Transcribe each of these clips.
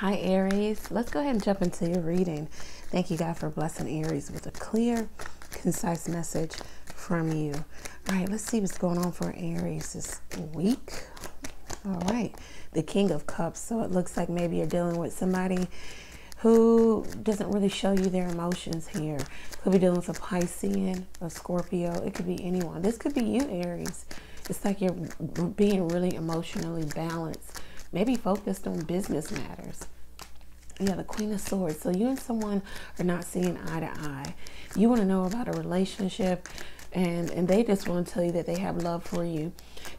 Hi, Aries. Let's go ahead and jump into your reading. Thank you, God, for blessing Aries with a clear, concise message from you. All right, let's see what's going on for Aries this week. All right, the King of Cups. So it looks like maybe you're dealing with somebody who doesn't really show you their emotions here. Could be dealing with a Piscean, a Scorpio. It could be anyone. This could be you, Aries. It's like you're being really emotionally balanced maybe focused on business matters. Yeah, the Queen of Swords. So you and someone are not seeing eye to eye. You want to know about a relationship and and they just want to tell you that they have love for you.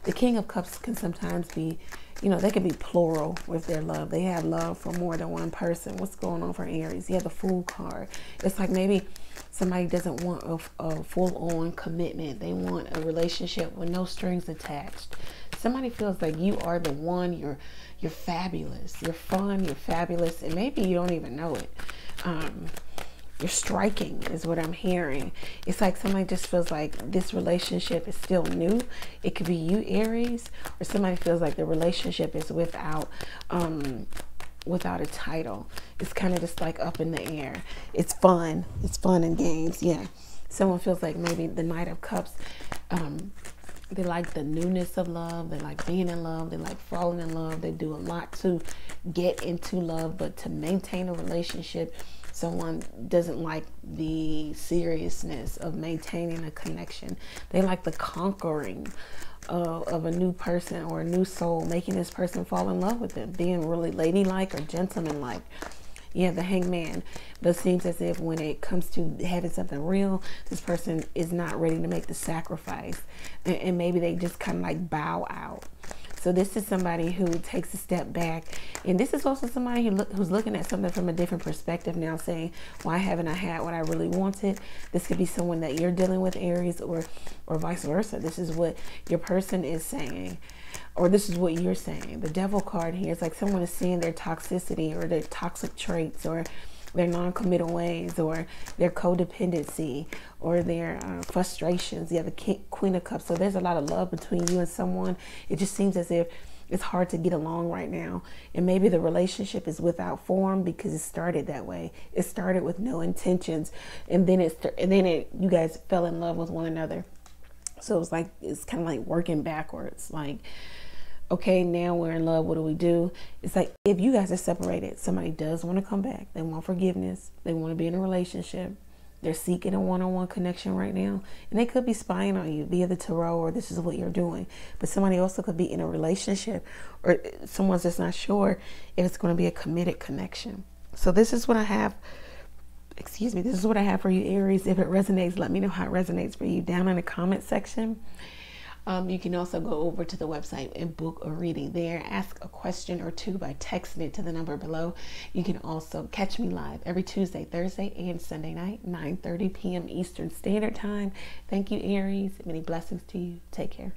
The King of Cups can sometimes be, you know, they can be plural with their love. They have love for more than one person. What's going on for Aries? You have the Fool card. It's like maybe somebody doesn't want a, a full-on commitment. They want a relationship with no strings attached somebody feels like you are the one, you're you're fabulous, you're fun, you're fabulous, and maybe you don't even know it. Um, you're striking is what I'm hearing. It's like somebody just feels like this relationship is still new. It could be you, Aries, or somebody feels like the relationship is without um, without a title. It's kind of just like up in the air. It's fun. It's fun and games. Yeah. Someone feels like maybe the Knight of Cups um, they like the newness of love. They like being in love. They like falling in love. They do a lot to get into love, but to maintain a relationship, someone doesn't like the seriousness of maintaining a connection. They like the conquering uh, of a new person or a new soul, making this person fall in love with them, being really ladylike or gentlemanlike yeah, the hangman. But it seems as if when it comes to having something real, this person is not ready to make the sacrifice. And, and maybe they just kind of like bow out. So this is somebody who takes a step back. And this is also somebody who look, who's looking at something from a different perspective now saying, why haven't I had what I really wanted? This could be someone that you're dealing with, Aries, or, or vice versa. This is what your person is saying or this is what you're saying. The devil card here is like someone is seeing their toxicity or their toxic traits or their non-committal ways or their codependency or their uh, frustrations. Yeah, the king, queen of cups. So there's a lot of love between you and someone. It just seems as if it's hard to get along right now. And maybe the relationship is without form because it started that way. It started with no intentions. And then it, and then it, you guys fell in love with one another. So it was like, it's kind of like working backwards. Like, okay, now we're in love. What do we do? It's like if you guys are separated, somebody does want to come back. They want forgiveness. They want to be in a relationship. They're seeking a one on one connection right now. And they could be spying on you via the tarot or this is what you're doing. But somebody also could be in a relationship or uh, someone's just not sure if it's going to be a committed connection. So this is what I have. Excuse me. This is what I have for you, Aries. If it resonates, let me know how it resonates for you down in the comment section. Um, you can also go over to the website and book a reading there. Ask a question or two by texting it to the number below. You can also catch me live every Tuesday, Thursday, and Sunday night, 9 30 p.m. Eastern Standard Time. Thank you, Aries. Many blessings to you. Take care.